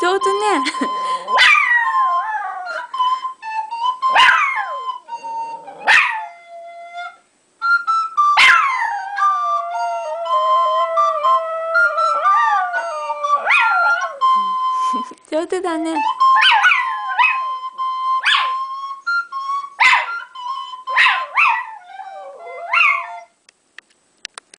上手ね上手だね。